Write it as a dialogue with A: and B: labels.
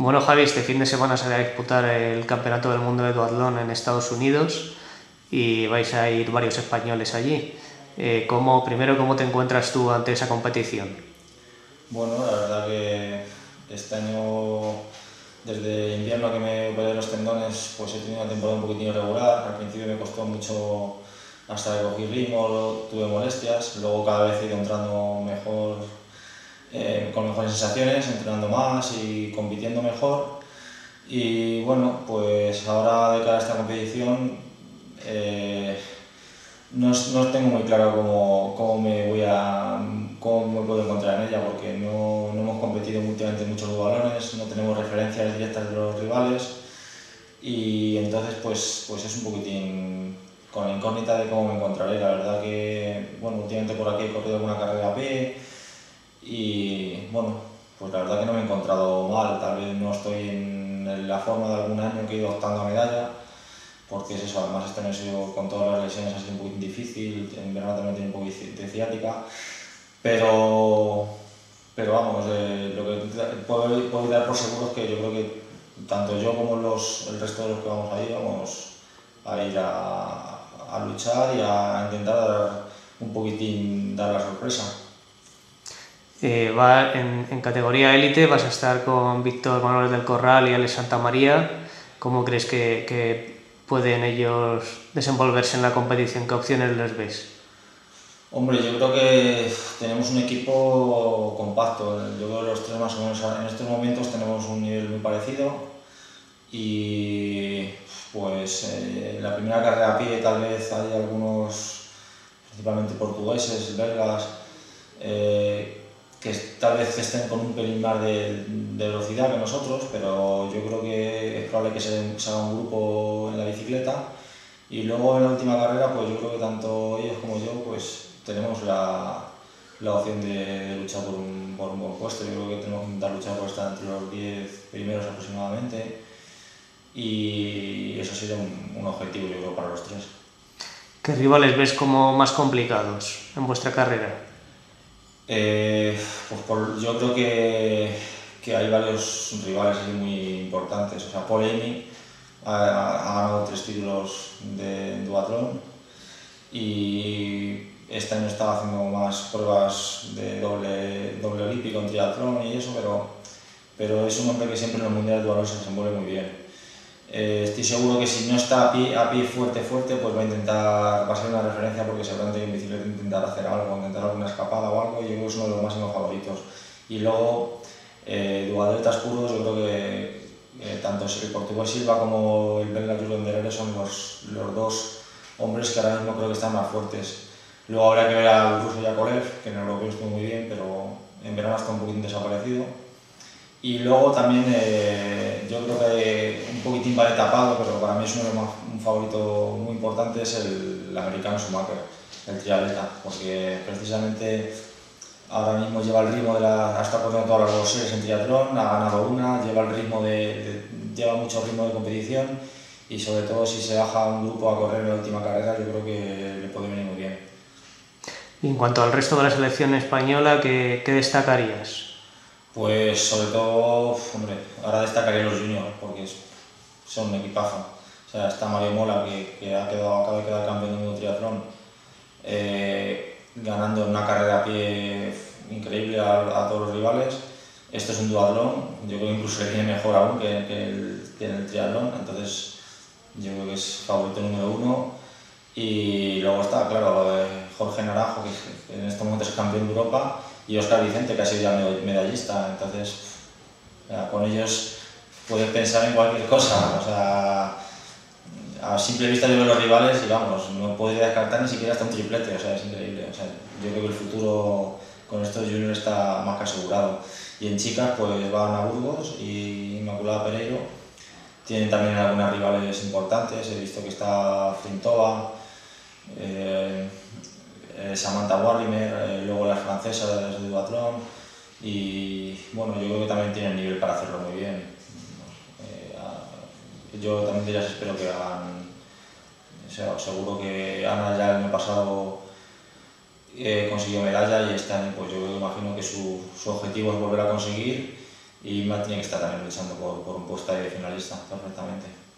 A: Bueno, Javi, este fin de semana se va a disputar el Campeonato del Mundo de Duatlón en Estados Unidos y vais a ir varios españoles allí. Eh, ¿cómo, primero, ¿cómo te encuentras tú ante esa competición?
B: Bueno, la verdad que este año, desde invierno que me operé los tendones, pues he tenido una temporada un poquitín irregular. Al principio me costó mucho hasta que cogí ritmo, tuve molestias, luego cada vez he ido entrando mejor, eh, con mejores sensaciones, entrenando más y compitiendo mejor. Y bueno, pues ahora de cara a esta competición eh, no, no, tengo muy claro cómo, cómo, me voy a cómo me puedo encontrar en ella porque no, no hemos competido últimamente en muchos balones, no tenemos referencias directas de los rivales y entonces pues, pues es un poquitín con la incógnita de cómo me encontraré. La verdad que, bueno, últimamente por aquí he corrido alguna carrera y, pues la verdad que no me he encontrado mal. Tal vez no estoy en la forma de algún año que he ido optando a medalla, porque es eso, además este año he sido con todas las lesiones ha sido poco difícil, en verano también tengo un poco de ciática, pero, pero vamos, eh, lo que puedo, puedo, dar por seguro es que yo creo que tanto yo como los, el resto de los que vamos ahí vamos a ir a, a luchar y a intentar dar un poquitín, dar la sorpresa.
A: Eh, va en, categoría élite, vas a estar con Víctor Manuel del Corral y Alex Santa María. ¿Cómo crees que, que, pueden ellos desenvolverse en la competición? ¿Qué opciones les ves?
B: Hombre, yo creo que tenemos un equipo compacto. Yo creo que los tres más o menos en estos momentos tenemos un nivel muy parecido y pues eh, la primera carrera a pie tal vez hay algunos, principalmente portugueses, belgas, eh, que tal vez estén con un pelín más de, de, velocidad que nosotros, pero yo creo que es probable que se, se, haga un grupo en la bicicleta. Y luego en la última carrera, pues yo creo que tanto ellos como yo, pues tenemos la, la opción de, luchar por un, por un, buen puesto. Yo creo que tenemos que intentar luchar por estar entre los 10 primeros aproximadamente y eso sería un, un, objetivo yo creo para los tres.
A: ¿Qué rivales ves como más complicados en vuestra carrera?
B: Eh, pues por, yo creo que, que, hay varios rivales muy importantes. O sea, Paul Amy ha, ha, ganado tres títulos de duatlón y este año estaba haciendo más pruebas de doble, doble olímpico en triatlón y eso, pero, pero es un hombre que siempre en los mundiales de duatlón se desenvuelve muy bien. Eh, estoy seguro que si no está a pie, a pie fuerte, fuerte, pues va a intentar, va a ser una referencia porque seguramente en bicicleta intentar hacer algo, intentar alguna escapada o algo, yo creo que es uno de los máximos favoritos. Y luego, eh, duatletas puros, yo creo que eh, tanto el portugués Silva como el belga Julian Derere son los, los dos hombres que ahora mismo creo que están más fuertes. Luego habrá que ver al ruso Yakolev, que en el europeo estuvo muy bien, pero en verano está un poquito desaparecido. Y luego también eh, yo creo que un poquitín vale tapado, pero para mí es uno de los un favorito muy importante es el, el americano Schumacher, el triatleta, porque precisamente ahora mismo lleva el ritmo de la, ha estado corriendo todas las dos series en triatlón, ha ganado una, lleva el ritmo de, de, lleva mucho ritmo de competición y sobre todo si se baja un grupo a correr en la última carrera yo creo que le puede venir muy bien.
A: Y en cuanto al resto de la selección española, ¿qué, qué destacarías?
B: Pues sobre todo, hombre, ahora destacaría los juniors porque son un equipazo. O sea, está Mario Mola que, que ha quedado, acaba de quedar campeón del mundo triatlón, eh, ganando una carrera a pie increíble a, a, todos los rivales. Esto es un duatlón, yo creo que incluso le viene mejor aún que, que, el, que el triatlón, entonces yo creo que es favorito número uno. Y luego está, claro, Jorge Naranjo, que en este momento es campeón de Europa, y Oscar Vicente, que ha sido ya medallista. Entonces, con ellos puedes pensar en cualquier cosa. O sea, a simple vista yo veo los rivales y vamos, no podría descartar ni siquiera hasta un triplete. O sea, es increíble. O sea, yo creo que el futuro con estos juniors está más que asegurado. Y en chicas, pues van a Burgos y Inmaculada Pereiro. Tienen también algunas rivales importantes. He visto que está Frintova. Eh, eh, Samantha Warrimer, eh, luego las francesas de duatlón y bueno, yo creo que también tienen nivel para hacerlo muy bien. Eh, yo también de ellas espero que hagan, o sea, seguro que Ana ya el año pasado consiguió medalla y este año pues yo imagino que su, su, objetivo es volver a conseguir y Matt tiene que estar también luchando por, por un puesto de finalista, perfectamente.